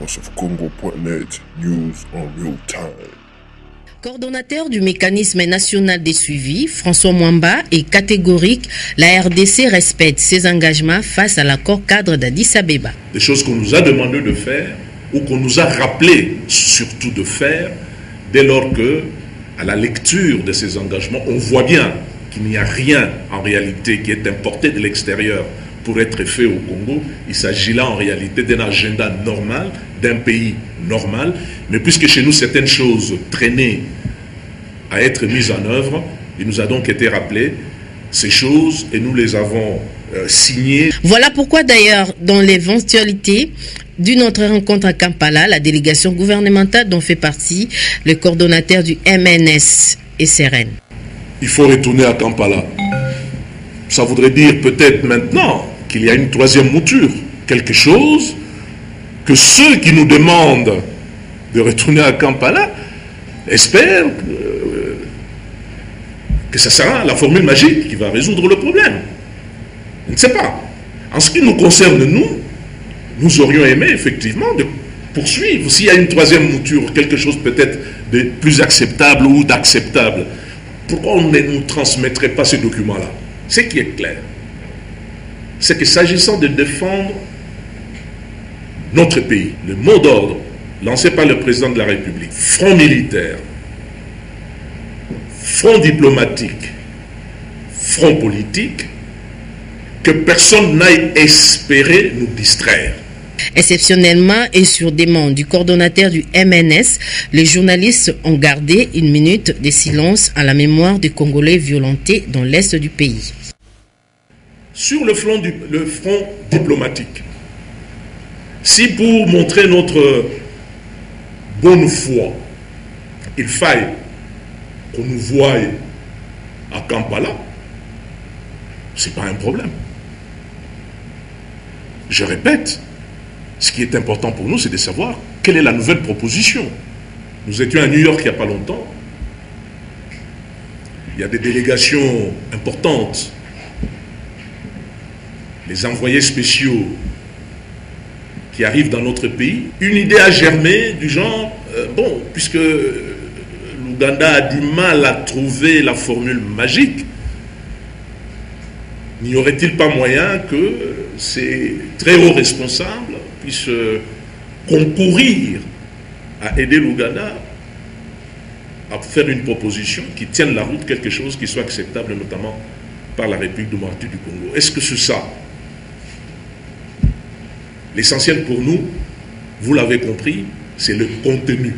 voiceofcongo.net, news en real time. Coordonnateur du mécanisme national des suivis, François Mwamba est catégorique. La RDC respecte ses engagements face à l'accord cadre d'Addis Abeba. Des choses qu'on nous a demandé de faire ou qu'on nous a rappelé surtout de faire dès lors que, à la lecture de ces engagements, on voit bien qu'il n'y a rien en réalité qui est importé de l'extérieur pour être fait au Congo. Il s'agit là en réalité d'un agenda normal, d'un pays normal. Mais puisque chez nous certaines choses traînaient à être mises en œuvre, il nous a donc été rappelé ces choses et nous les avons euh, signées. Voilà pourquoi d'ailleurs, dans l'éventualité d'une autre rencontre à Kampala, la délégation gouvernementale dont fait partie le coordonnateur du MNS et SRN. Il faut retourner à Kampala. Ça voudrait dire peut-être maintenant qu'il y a une troisième mouture, quelque chose que ceux qui nous demandent de retourner à Kampala espèrent que, que ce sera la formule magique qui va résoudre le problème. Je ne sais pas. En ce qui nous concerne, nous, nous aurions aimé effectivement de poursuivre. S'il y a une troisième mouture, quelque chose peut-être de plus acceptable ou d'acceptable, pourquoi on ne nous transmettrait pas ces documents-là? Ce qui est clair, c'est que s'agissant de défendre notre pays, le mot d'ordre lancé par le président de la République, front militaire, front diplomatique, front politique, que personne n'aille espérer nous distraire. Exceptionnellement et sur demande du coordonnateur du MNS, les journalistes ont gardé une minute de silence à la mémoire des Congolais violentés dans l'est du pays. Sur le front, du, le front diplomatique, si pour montrer notre bonne foi, il faille qu'on nous voie à Kampala, ce n'est pas un problème. Je répète, ce qui est important pour nous, c'est de savoir quelle est la nouvelle proposition. Nous étions à New York il n'y a pas longtemps. Il y a des délégations importantes. Les envoyés spéciaux qui arrivent dans notre pays. Une idée a germé du genre, euh, bon, puisque l'Ouganda a du mal à trouver la formule magique, n'y aurait-il pas moyen que ces très hauts responsables puissent concourir à aider l'Ouganda à faire une proposition qui tienne la route, quelque chose qui soit acceptable notamment par la République démocratique du Congo? Est-ce que c'est ça L'essentiel pour nous, vous l'avez compris, c'est le contenu.